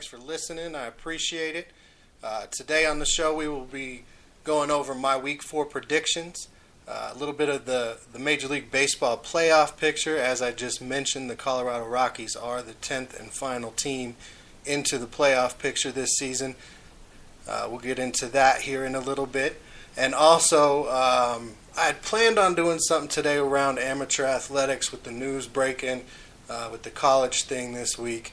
Thanks for listening. I appreciate it. Uh, today on the show, we will be going over my week four predictions. Uh, a little bit of the, the Major League Baseball playoff picture. As I just mentioned, the Colorado Rockies are the 10th and final team into the playoff picture this season. Uh, we'll get into that here in a little bit. And also, um, I had planned on doing something today around amateur athletics with the news breaking, uh, with the college thing this week.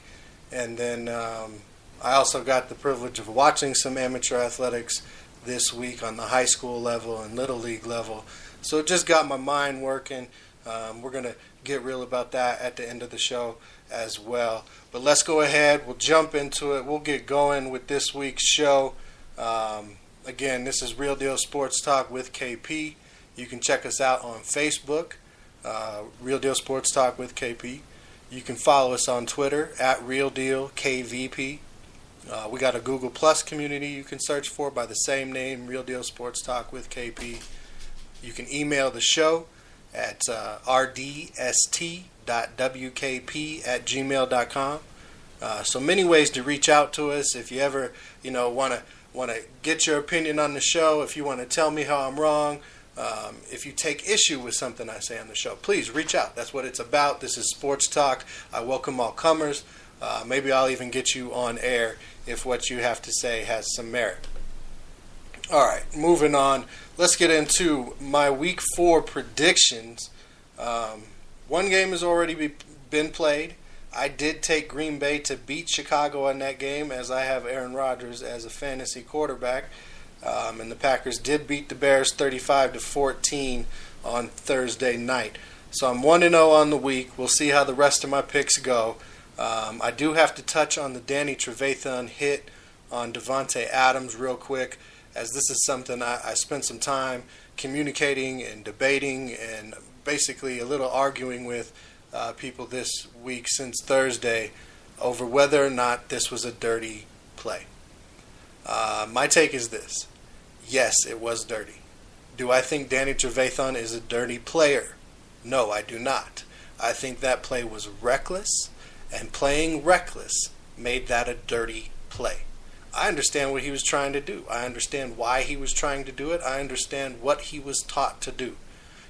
And then um, I also got the privilege of watching some amateur athletics this week on the high school level and little league level. So it just got my mind working. Um, we're going to get real about that at the end of the show as well. But let's go ahead. We'll jump into it. We'll get going with this week's show. Um, again, this is Real Deal Sports Talk with KP. You can check us out on Facebook, uh, Real Deal Sports Talk with KP. You can follow us on Twitter at Real Deal KVP. Uh, we got a Google Plus community you can search for by the same name, Real Deal Sports Talk with KP. You can email the show at uh, rdst.wkp at gmail.com. Uh, so many ways to reach out to us. If you ever, you know, want to want to get your opinion on the show, if you want to tell me how I'm wrong, um, if you take issue with something I say on the show, please reach out. That's what it's about. This is sports talk. I welcome all comers. Uh, maybe I'll even get you on air if what you have to say has some merit. All right, moving on. Let's get into my week four predictions. Um, one game has already be, been played. I did take Green Bay to beat Chicago in that game, as I have Aaron Rodgers as a fantasy quarterback. Um, and the Packers did beat the Bears 35 to 14 on Thursday night. So I'm 1 0 on the week. We'll see how the rest of my picks go. Um, I do have to touch on the Danny Trevathan hit on Davante Adams real quick, as this is something I, I spent some time communicating and debating and basically a little arguing with uh, people this week since Thursday over whether or not this was a dirty play. Uh, my take is this yes, it was dirty. Do I think Danny Trevathan is a dirty player? No, I do not. I think that play was reckless, and playing reckless made that a dirty play. I understand what he was trying to do. I understand why he was trying to do it. I understand what he was taught to do.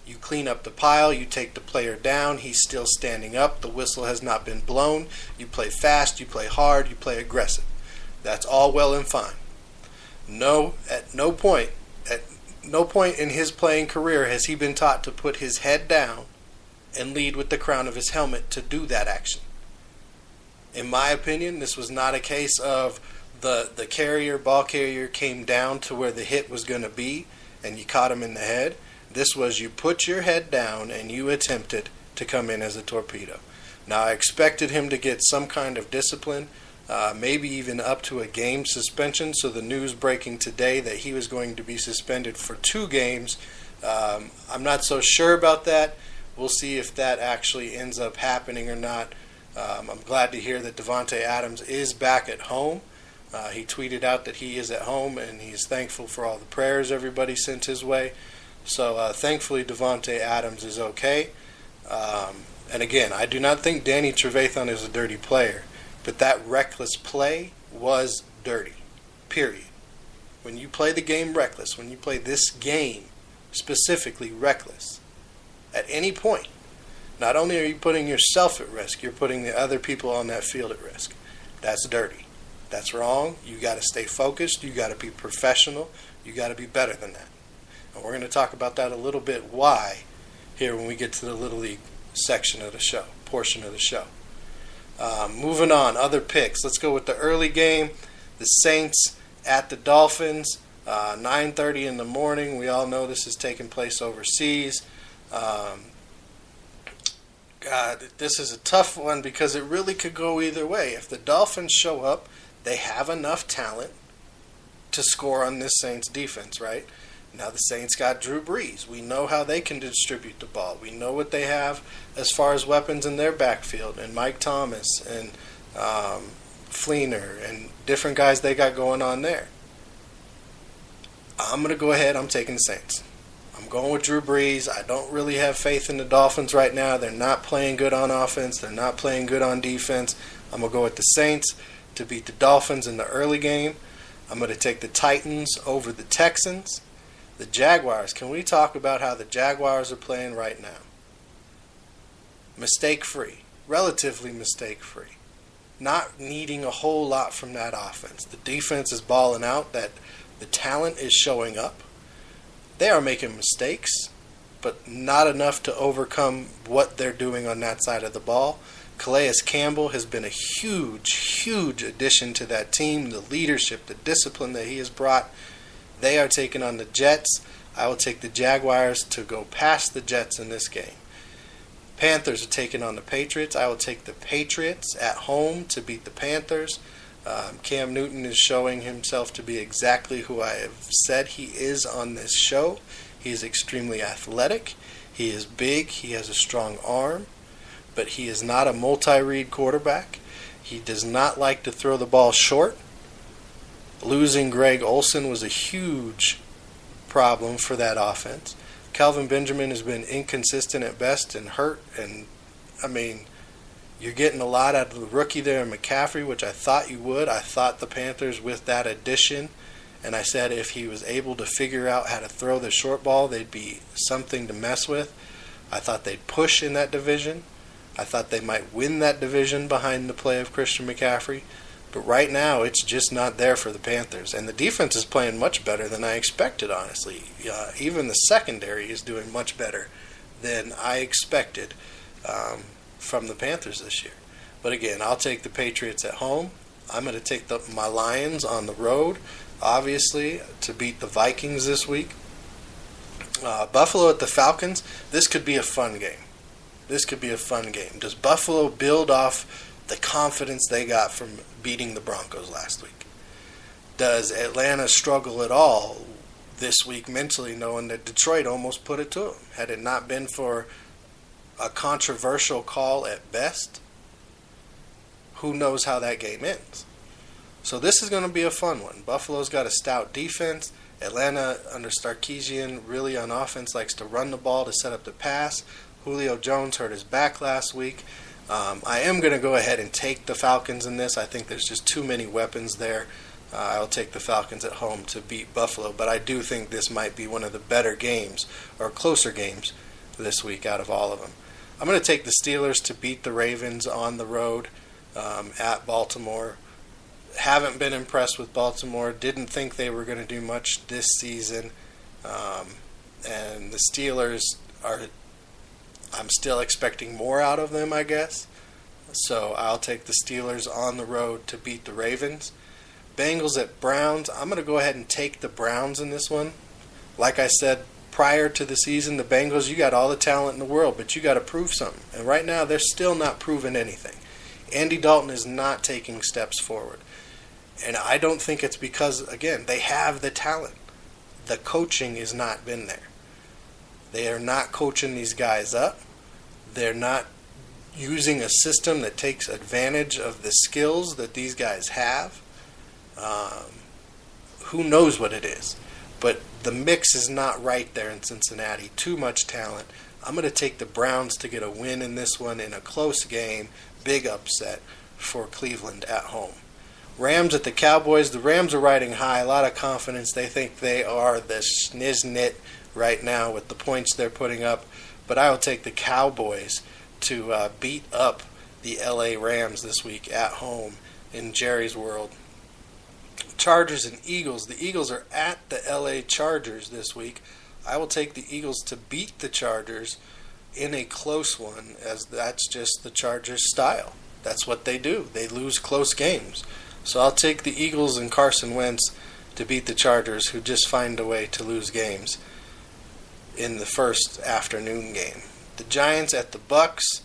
You clean up the pile, you take the player down, he's still standing up, the whistle has not been blown. You play fast, you play hard, you play aggressive. That's all well and fine. No, at no point, at no point in his playing career has he been taught to put his head down and lead with the crown of his helmet to do that action. In my opinion, this was not a case of the the carrier ball carrier came down to where the hit was going to be and you caught him in the head. This was you put your head down and you attempted to come in as a torpedo. Now I expected him to get some kind of discipline, uh, maybe even up to a game suspension. So the news breaking today that he was going to be suspended for two games. Um, I'm not so sure about that. We'll see if that actually ends up happening or not. Um, I'm glad to hear that Davante Adams is back at home. Uh, he tweeted out that he is at home and he's thankful for all the prayers everybody sent his way. So uh, thankfully, Davante Adams is okay. Um, and again, I do not think Danny Trevathan is a dirty player, but that reckless play was dirty. Period. When you play the game reckless, when you play this game specifically reckless, at any point, not only are you putting yourself at risk, you're putting the other people on that field at risk. That's dirty. That's wrong. You got to stay focused. You got to be professional. You got to be better than that. And we're going to talk about that a little bit why here when we get to the Little League section of the show, portion of the show. Um, moving on, other picks. Let's go with the early game. The Saints at the Dolphins, uh, 9:30 in the morning. We all know this is taking place overseas. Um, God, this is a tough one because it really could go either way. If the Dolphins show up, they have enough talent to score on this Saints defense, right? Now the Saints got Drew Brees. We know how they can distribute the ball. We know what they have as far as weapons in their backfield, and Mike Thomas and um, Fleener and different guys they got going on there. I'm gonna go ahead. I'm taking the Saints. I'm going with Drew Brees. I don't really have faith in the Dolphins right now. They're not playing good on offense. They're not playing good on defense. I'm gonna go with the Saints to beat the Dolphins in the early game. I'm going to take the Titans over the Texans. The Jaguars. Can we talk about how the Jaguars are playing right now? Mistake free. Relatively mistake free. Not needing a whole lot from that offense. The defense is balling out, that the talent is showing up. They are making mistakes, but not enough to overcome what they're doing on that side of the ball. Calais Campbell has been a huge, huge addition to that team. The leadership, the discipline that he has brought. They are taking on the Jets. I will take the Jaguars to go past the Jets in this game. Panthers are taking on the Patriots. I will take the Patriots at home to beat the Panthers. Um, Cam Newton is showing himself to be exactly who I have said he is on this show. He is extremely athletic. He is big. He has a strong arm but he is not a multi read quarterback. He does not like to throw the ball short. Losing Greg Olsen was a huge problem for that offense. Kelvin Benjamin has been inconsistent at best and hurt. And, I mean, you're getting a lot out of the rookie there in McCaffrey, which I thought you would. I thought the Panthers, with that addition, and I said if he was able to figure out how to throw the short ball, they'd be something to mess with. I thought they'd push in that division. I thought they might win that division behind the play of Christian McCaffrey. But right now, it's just not there for the Panthers. And the defense is playing much better than I expected, honestly. Uh, even the secondary is doing much better than I expected um, from the Panthers this year. But again, I'll take the Patriots at home. I'm going to take the, my Lions on the road, obviously, to beat the Vikings this week. Uh, Buffalo at the Falcons. This could be a fun game. This could be a fun game. Does Buffalo build off the confidence they got from beating the Broncos last week? Does Atlanta struggle at all this week mentally, knowing that Detroit almost put it to them? Had it not been for a controversial call at best, who knows how that game ends? So this is going to be a fun one. Buffalo's got a stout defense. Atlanta under Sarkisian really on offense likes to run the ball to set up the pass. Julio Jones hurt his back last week. Um, I am going to go ahead and take the Falcons in this. I think there's just too many weapons there. Uh, I'll take the Falcons at home to beat Buffalo, but I do think this might be one of the better games or closer games this week out of all of them. I'm going to take the Steelers to beat the Ravens on the road um, at Baltimore. Haven't been impressed with Baltimore. Didn't think they were going to do much this season. Um, and the Steelers are I'm still expecting more out of them, I guess. So I'll take the Steelers on the road to beat the Ravens. Bengals at Browns. I'm going to go ahead and take the Browns in this one. Like I said prior to the season, the Bengals, you got all the talent in the world, but you got to prove something. And right now, they're still not proving anything. Andy Dalton is not taking steps forward. And I don't think it's because, again, they have the talent. The coaching has not been there. They are not coaching these guys up. They're not using a system that takes advantage of the skills that these guys have. Um, who knows what it is? But the mix is not right there in Cincinnati. Too much talent. I'm going to take the Browns to get a win in this one in a close game, big upset for Cleveland at home. Rams at the Cowboys. The Rams are riding high, a lot of confidence. They think they are the schniznit right now with the points they're putting up. But I will take the Cowboys to uh, beat up the LA Rams this week at home in Jerry's World. Chargers and Eagles. The Eagles are at the LA Chargers this week. I will take the Eagles to beat the Chargers in a close one, as that's just the Chargers' style. That's what they do. They lose close games. So I'll take the Eagles and Carson Wentz to beat the Chargers, who just find a way to lose games in the first afternoon game. The Giants at the Bucks.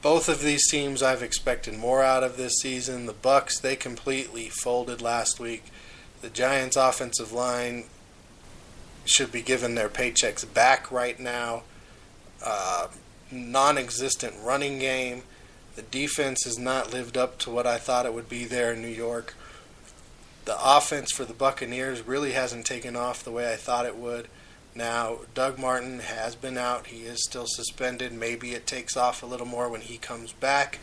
Both of these teams I've expected more out of this season. The Bucks they completely folded last week. The Giants offensive line should be given their paychecks back right now. Uh, non existent running game. The defense has not lived up to what I thought it would be there in New York. The offense for the Buccaneers really hasn't taken off the way I thought it would. Now, Doug Martin has been out. He is still suspended. Maybe it takes off a little more when he comes back.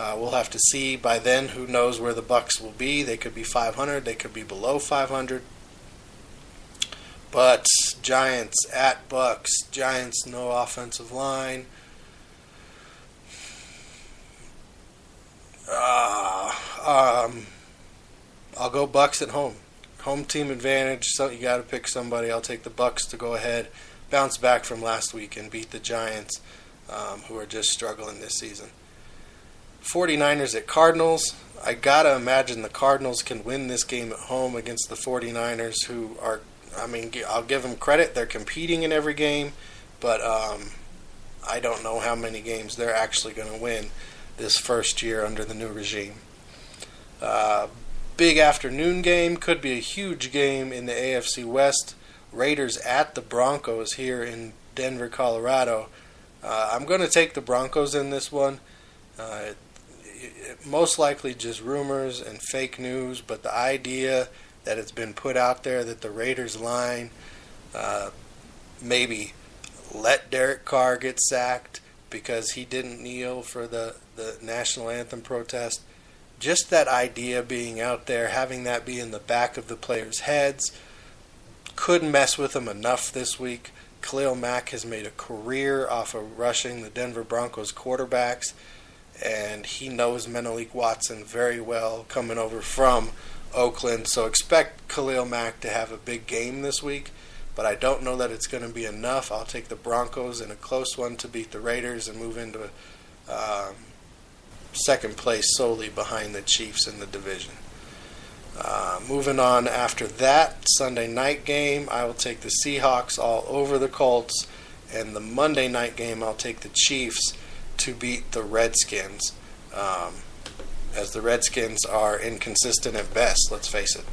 Uh, we'll have to see. By then, who knows where the Bucks will be? They could be 500. They could be below 500. But Giants at Bucks. Giants no offensive line. Uh, um, I'll go Bucks at home. Home team advantage. So you got to pick somebody. I'll take the Bucks to go ahead, bounce back from last week, and beat the Giants, um, who are just struggling this season. 49ers at Cardinals. I gotta imagine the Cardinals can win this game at home against the 49ers, who are, I mean, I'll give them credit. They're competing in every game, but um, I don't know how many games they're actually going to win this first year under the new regime. Uh, big afternoon game could be a huge game in the AFC West. Raiders at the Broncos here in Denver, Colorado. Uh, I'm going to take the Broncos in this one. Uh, most likely just rumors and fake news, but the idea that it's been put out there that the Raiders line uh, maybe let Derek Carr get sacked because he didn't kneel for the, the national anthem protest. Just that idea being out there, having that be in the back of the players' heads, couldn't mess with them enough this week. Khalil Mack has made a career off of rushing the Denver Broncos quarterbacks and he knows Menelik Watson very well coming over from Oakland. So expect Khalil Mack to have a big game this week, but I don't know that it's going to be enough. I'll take the Broncos in a close one to beat the Raiders and move into um, second place solely behind the Chiefs in the division. Uh, moving on after that Sunday night game, I will take the Seahawks all over the Colts, and the Monday night game, I'll take the Chiefs to beat the Redskins, um, as the Redskins are inconsistent at best, let's face it.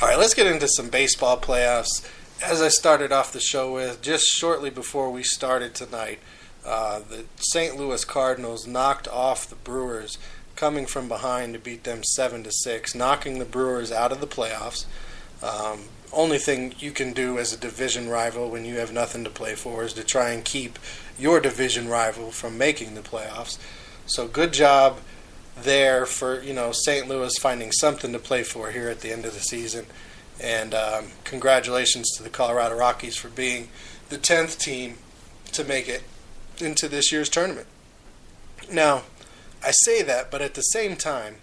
All right, let's get into some baseball playoffs. As I started off the show with, just shortly before we started tonight, uh, the St. Louis Cardinals knocked off the Brewers, coming from behind to beat them seven to six, knocking the Brewers out of the playoffs. Um, only thing you can do as a division rival when you have nothing to play for is to try and keep your division rival from making the playoffs. So good job there for you know St. Louis finding something to play for here at the end of the season, and um, congratulations to the Colorado Rockies for being the tenth team to make it into this year's tournament. Now, I say that, but at the same time,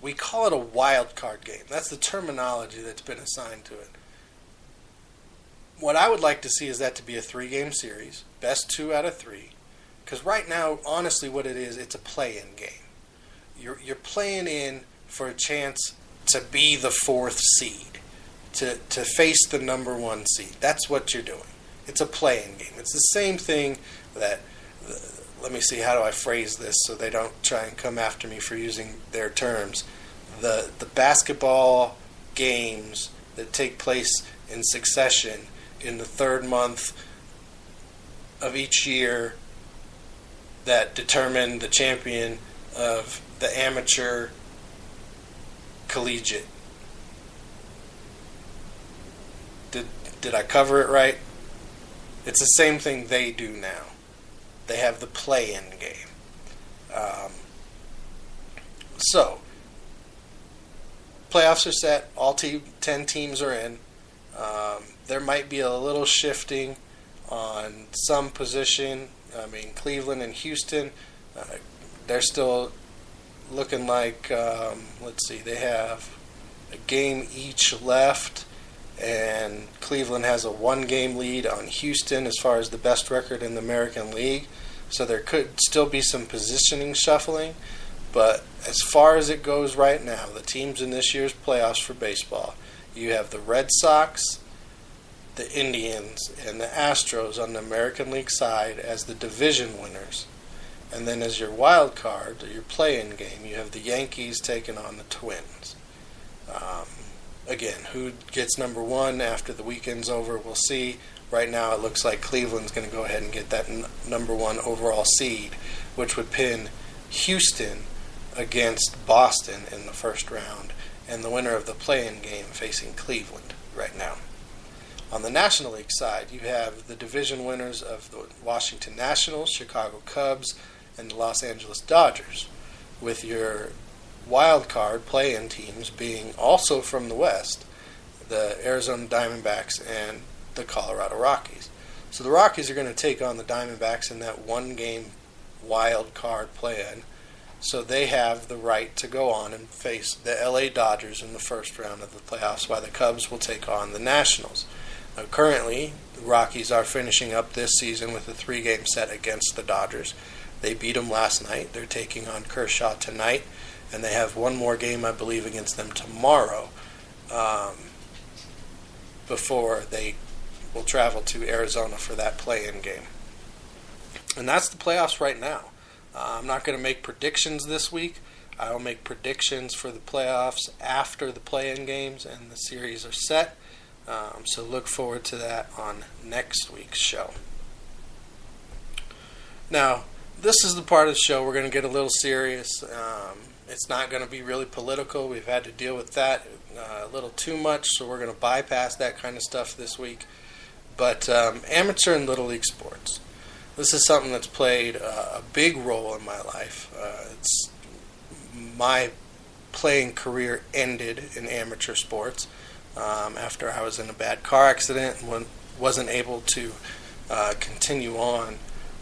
we call it a wild card game. That's the terminology that's been assigned to it. What I would like to see is that to be a three game series best two out of three. Because right now, honestly, what it is, it's a play-in game. You're you're playing in for a chance to be the fourth seed, to to face the number one seed. That's what you're doing. It's a play-in game. It's the same thing that. Uh, let me see. How do I phrase this so they don't try and come after me for using their terms? The the basketball games that take place in succession in the third month of each year that determine the champion of the amateur collegiate. Did did I cover it right? It's the same thing they do now. They have the play-in game. Um, so playoffs are set. All te- ten teams are in. Um, there might be a little shifting on some position. I mean, Cleveland and Houston, uh, they're still looking like, um, let's see, they have a game each left, and Cleveland has a one game lead on Houston as far as the best record in the American League. So there could still be some positioning shuffling. But as far as it goes right now, the teams in this year's playoffs for baseball, you have the Red Sox, the Indians and the Astros on the American League side as the division winners. And then as your wild card, or your play-in game, you have the Yankees taking on the Twins. Um, again, who gets number one after the weekend's over, we'll see. Right now, it looks like Cleveland's going to go ahead and get that n- number one overall seed, which would pin Houston against Boston in the first round, and the winner of the play-in game facing Cleveland right now. On the National League side, you have the division winners of the Washington Nationals, Chicago Cubs, and the Los Angeles Dodgers, with your wild card play-in teams being also from the West, the Arizona Diamondbacks and the Colorado Rockies. So the Rockies are going to take on the Diamondbacks in that one-game wild card play-in. So they have the right to go on and face the LA Dodgers in the first round of the playoffs, while the Cubs will take on the Nationals. Now, currently, the Rockies are finishing up this season with a three-game set against the Dodgers. They beat them last night. They're taking on Kershaw tonight, and they have one more game, I believe, against them tomorrow um, before they will travel to Arizona for that play-in game. And that's the playoffs right now. Uh, I'm not going to make predictions this week. I'll make predictions for the playoffs after the play-in games and the series are set. Um, so look forward to that on next week's show. Now, this is the part of the show we're going to get a little serious. Um, it's not going to be really political. We've had to deal with that uh, a little too much, so we're going to bypass that kind of stuff this week. But um, amateur and little league sports. This is something that's played uh, a big role in my life. Uh, it's my playing career ended in amateur sports um, after I was in a bad car accident and wasn't able to uh, continue on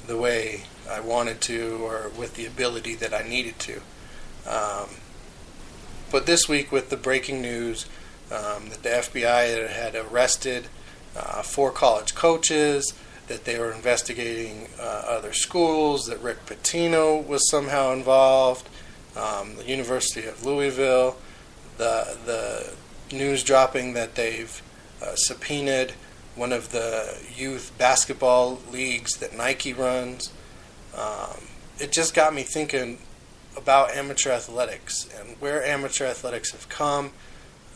the way I wanted to or with the ability that I needed to. Um, but this week, with the breaking news um, that the FBI had arrested uh, four college coaches, that they were investigating uh, other schools, that Rick Pitino was somehow involved, um, the University of Louisville, the the news dropping that they've uh, subpoenaed one of the youth basketball leagues that Nike runs. Um, it just got me thinking about amateur athletics and where amateur athletics have come,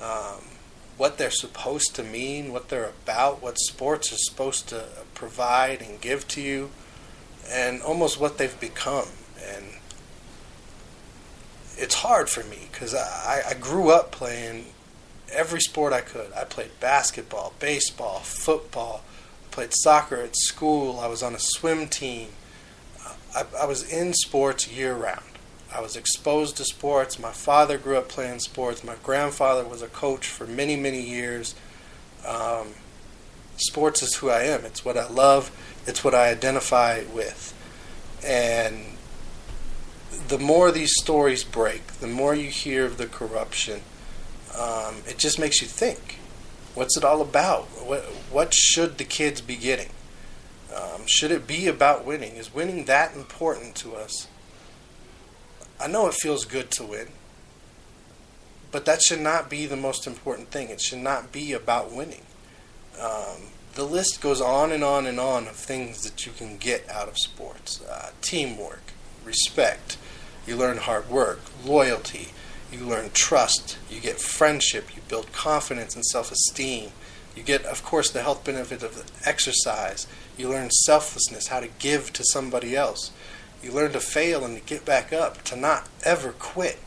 um, what they're supposed to mean, what they're about, what sports are supposed to provide and give to you, and almost what they've become. And it's hard for me because I, I grew up playing every sport I could. I played basketball, baseball, football, I played soccer at school. I was on a swim team. I, I was in sports year round. I was exposed to sports. My father grew up playing sports. My grandfather was a coach for many, many years. Um, sports is who I am. It's what I love. It's what I identify with. And the more these stories break, the more you hear of the corruption, um, it just makes you think. What's it all about? What what should the kids be getting? Um, should it be about winning? Is winning that important to us? I know it feels good to win, but that should not be the most important thing. It should not be about winning. Um, the list goes on and on and on of things that you can get out of sports uh, teamwork, respect, you learn hard work, loyalty, you learn trust, you get friendship, you build confidence and self esteem. You get, of course, the health benefit of exercise. You learn selflessness, how to give to somebody else. You learn to fail and to get back up, to not ever quit.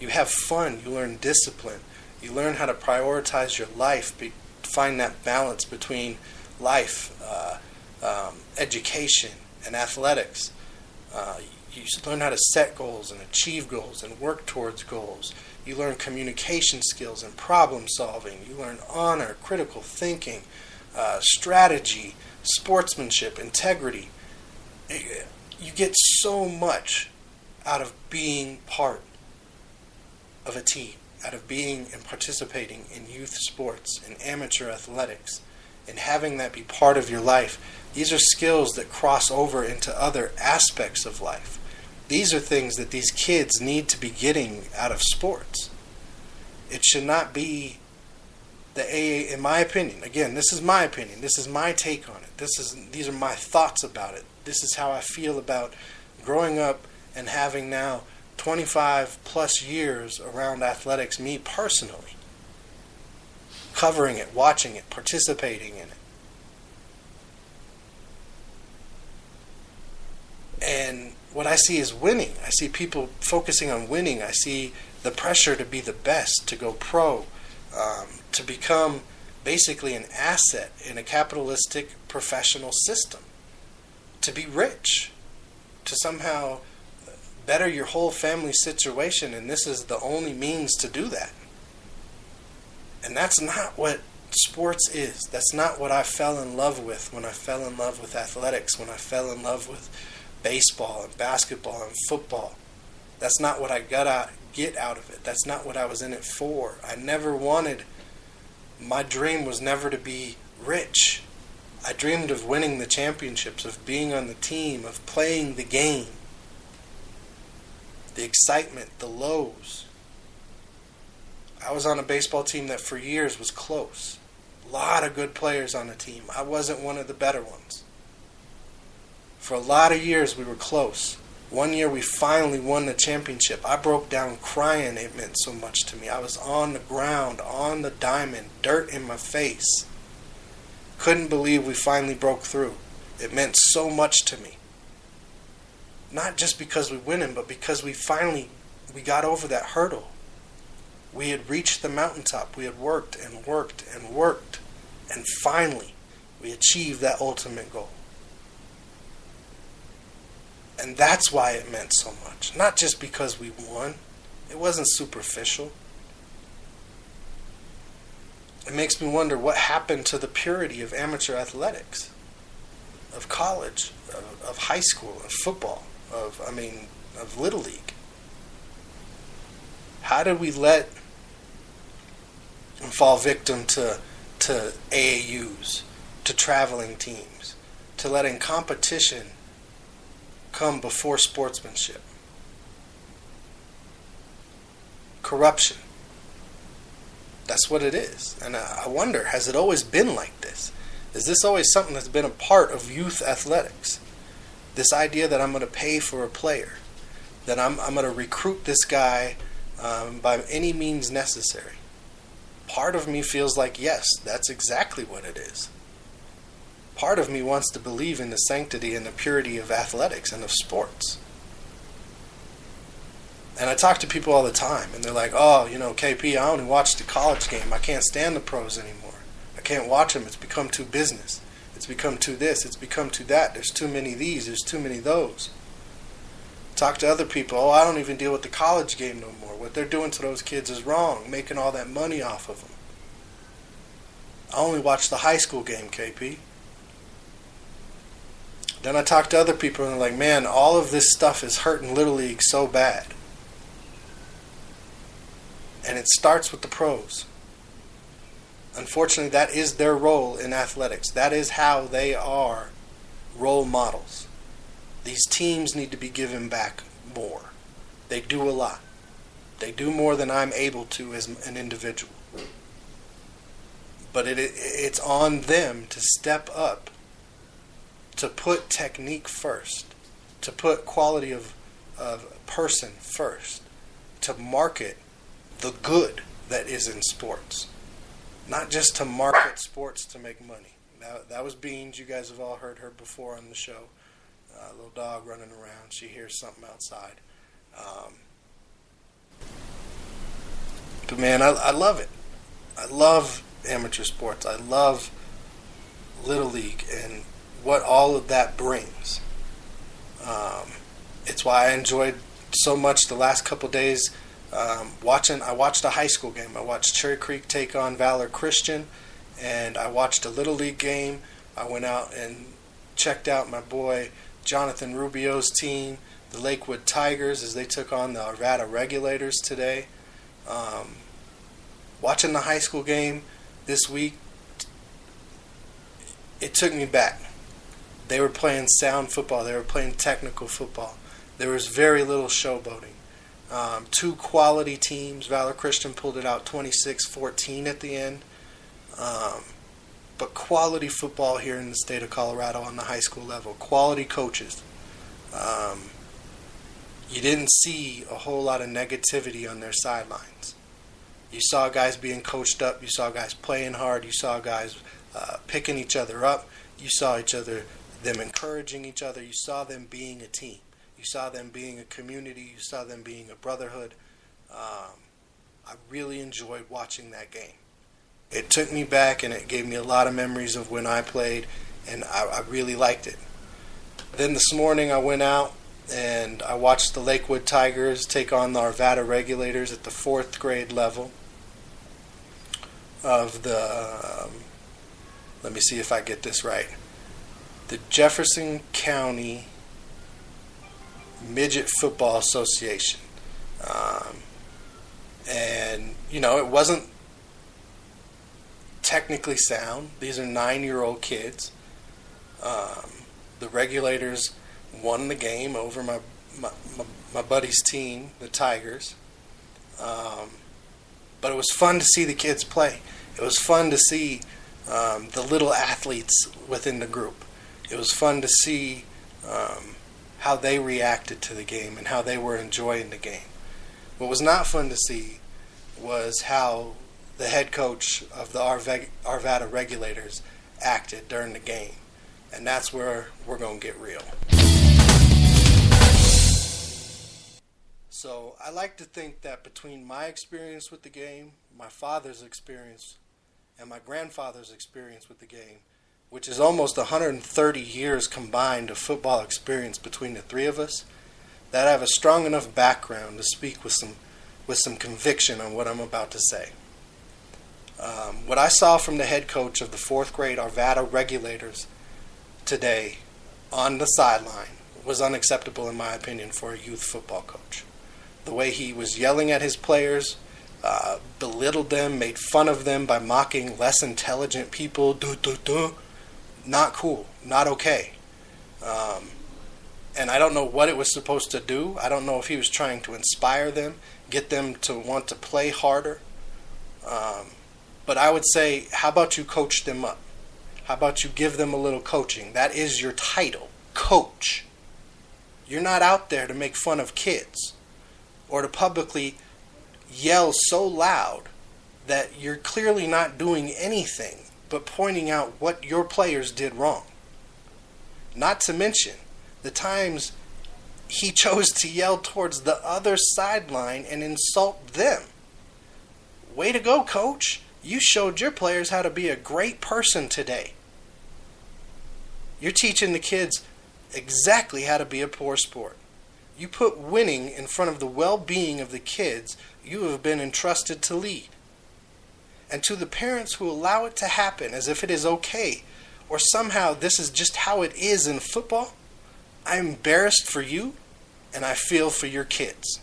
You have fun, you learn discipline. You learn how to prioritize your life, be, find that balance between life, uh, um, education, and athletics. Uh, you learn how to set goals and achieve goals and work towards goals. You learn communication skills and problem solving. You learn honor, critical thinking, uh, strategy, sportsmanship, integrity. You get so much out of being part of a team, out of being and participating in youth sports and amateur athletics, and having that be part of your life. These are skills that cross over into other aspects of life. These are things that these kids need to be getting out of sports. It should not be the AA, in my opinion. Again, this is my opinion. This is my take on it. This is these are my thoughts about it. This is how I feel about growing up and having now 25 plus years around athletics. Me personally, covering it, watching it, participating in it. And what I see is winning. I see people focusing on winning. I see the pressure to be the best, to go pro, um, to become basically an asset in a capitalistic professional system, to be rich, to somehow better your whole family situation, and this is the only means to do that. And that's not what sports is. That's not what I fell in love with when I fell in love with athletics, when I fell in love with baseball and basketball and football. That's not what I got out get out of it. That's not what I was in it for. I never wanted my dream was never to be rich. I dreamed of winning the championships, of being on the team, of playing the game. The excitement, the lows. I was on a baseball team that for years was close. A lot of good players on the team. I wasn't one of the better ones. For a lot of years, we were close. One year, we finally won the championship. I broke down crying. It meant so much to me. I was on the ground, on the diamond, dirt in my face. Couldn't believe we finally broke through. It meant so much to me. Not just because we winning, but because we finally we got over that hurdle. We had reached the mountaintop. We had worked and worked and worked. And finally, we achieved that ultimate goal. And that's why it meant so much. Not just because we won, it wasn't superficial. It makes me wonder what happened to the purity of amateur athletics, of college, of, of high school, of football, of, I mean, of Little League. How did we let fall victim to, to AAUs, to traveling teams, to letting competition come before sportsmanship. Corruption. That's what it is. And I wonder, has it always been like this? Is this always something that's been a part of youth athletics? This idea that I'm going to pay for a player, that I'm, I'm going to recruit this guy um, by any means necessary. Part of me feels like, yes, that's exactly what it is part of me wants to believe in the sanctity and the purity of athletics and of sports. And I talk to people all the time, and they're like, oh, you know, KP, I only watch the college game. I can't stand the pros anymore. I can't watch them. It's become too business. It's become too this. It's become too that. There's too many these. There's too many those. Talk to other people. Oh, I don't even deal with the college game no more. What they're doing to those kids is wrong, making all that money off of them. I only watch the high school game, KP. Then I talk to other people and they're like, man, all of this stuff is hurting Little League so bad. And it starts with the pros. Unfortunately, that is their role in athletics. That is how they are role models. These teams need to be given back more. They do a lot. They do more than I'm able to as an individual. But it, it's on them to step up to put technique first, to put quality of, of person first, to market the good that is in sports, not just to market sports to make money. That, that was Beans. You guys have all heard her before on the show. Uh, little dog running around. She hears something outside. Um, but man, I, I love it. I love amateur sports. I love Little League and what all of that brings. Um, it's why I enjoyed so much the last couple days um, watching. I watched a high school game. I watched Cherry Creek take on Valor Christian, and I watched a little league game. I went out and checked out my boy Jonathan Rubio's team, the Lakewood Tigers, as they took on the Arvada Regulators today. Um, watching the high school game this week, it took me back. They were playing sound football. They were playing technical football. There was very little showboating. Um, two quality teams. Valor Christian pulled it out 26 14 at the end. Um, but quality football here in the state of Colorado on the high school level. Quality coaches. Um, you didn't see a whole lot of negativity on their sidelines. You saw guys being coached up. You saw guys playing hard. You saw guys uh, picking each other up. You saw each other, them encouraging each other. You saw them being a team. You saw them being a community. You saw them being a brotherhood. Um, I really enjoyed watching that game. It took me back and it gave me a lot of memories of when I played, and I, I really liked it. Then this morning I went out and I watched the Lakewood Tigers take on the Arvada Regulators at the fourth grade level of the. Um, let me see if I get this right. The Jefferson County Midget Football Association. Um, and, you know, it wasn't technically sound. These are nine year old kids. Um, the regulators won the game over my, my, my, my buddy's team, the Tigers. Um, but it was fun to see the kids play. It was fun to see um, the little athletes within the group. It was fun to see um, how they reacted to the game and how they were enjoying the game. What was not fun to see was how the head coach of the Arvada regulators acted during the game. And that's where we're going to get real. So I like to think that between my experience with the game, my father's experience, and my grandfather's experience with the game, which is almost 130 years combined of football experience between the three of us, that I have a strong enough background to speak with some with some conviction on what I'm about to say. Um, what I saw from the head coach of the fourth grade Arvada regulators today on the sideline was unacceptable, in my opinion, for a youth football coach. The way he was yelling at his players, uh, belittled them, made fun of them by mocking less intelligent people. Duh, duh, duh. Not cool. Not okay. Um, and I don't know what it was supposed to do. I don't know if he was trying to inspire them, get them to want to play harder. Um, but I would say, how about you coach them up? How about you give them a little coaching? That is your title, coach. You're not out there to make fun of kids or to publicly yell so loud that you're clearly not doing anything but pointing out what your players did wrong. Not to mention the times he chose to yell towards the other sideline and insult them. Way to go, coach. You showed your players how to be a great person today. You're teaching the kids exactly how to be a poor sport. You put winning in front of the well being of the kids you have been entrusted to lead. And to the parents who allow it to happen as if it is okay, or somehow this is just how it is in football, I'm embarrassed for you and I feel for your kids.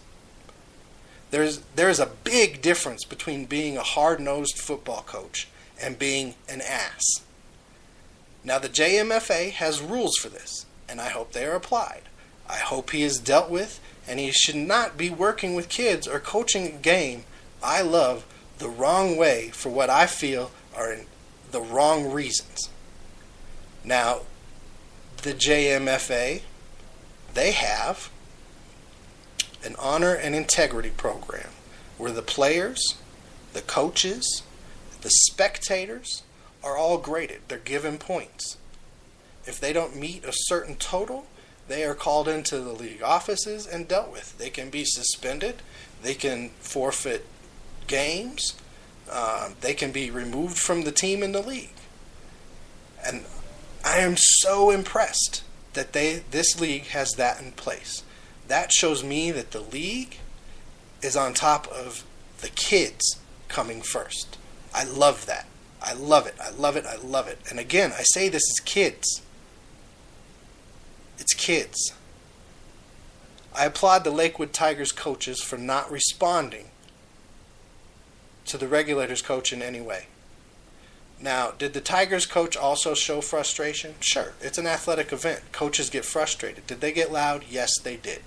There's, there's a big difference between being a hard nosed football coach and being an ass. Now, the JMFA has rules for this, and I hope they are applied. I hope he is dealt with, and he should not be working with kids or coaching a game I love the wrong way for what I feel are in the wrong reasons. Now, the JMFA, they have an honor and integrity program where the players, the coaches, the spectators are all graded. They're given points. If they don't meet a certain total, they are called into the league offices and dealt with. They can be suspended, they can forfeit games, uh, they can be removed from the team in the league. And I am so impressed that they this league has that in place. That shows me that the league is on top of the kids coming first. I love that. I love it. I love it. I love it. And again, I say this is kids. It's kids. I applaud the Lakewood Tigers coaches for not responding to the regulators coach in any way. Now, did the Tigers coach also show frustration? Sure, it's an athletic event. Coaches get frustrated. Did they get loud? Yes, they did.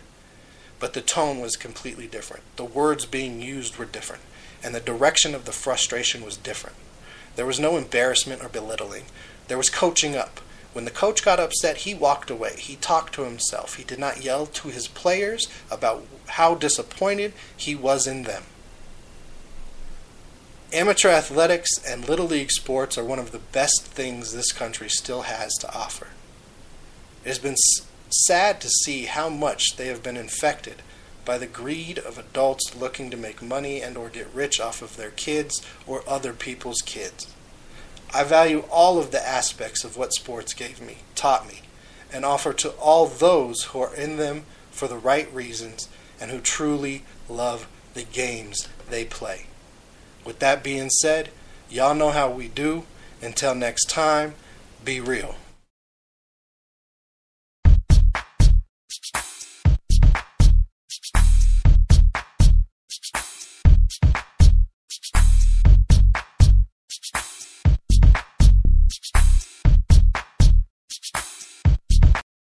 But the tone was completely different. The words being used were different, and the direction of the frustration was different. There was no embarrassment or belittling. There was coaching up. When the coach got upset, he walked away. He talked to himself. He did not yell to his players about how disappointed he was in them. Amateur athletics and Little League sports are one of the best things this country still has to offer. It has been sad to see how much they have been infected by the greed of adults looking to make money and or get rich off of their kids or other people's kids. I value all of the aspects of what sports gave me, taught me, and offer to all those who are in them for the right reasons and who truly love the games they play. With that being said, y'all know how we do. Until next time, be real.